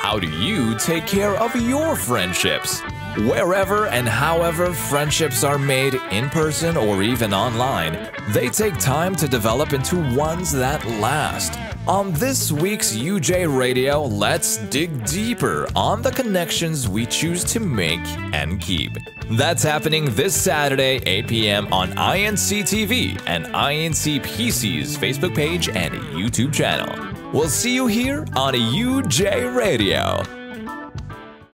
How do you take care of your friendships? Wherever and however friendships are made in person or even online, they take time to develop into ones that last. On this week's UJ Radio, let's dig deeper on the connections we choose to make and keep. That's happening this Saturday, 8 p.m. on INC TV and INC PC's Facebook page and YouTube channel. We'll see you here on UJ Radio.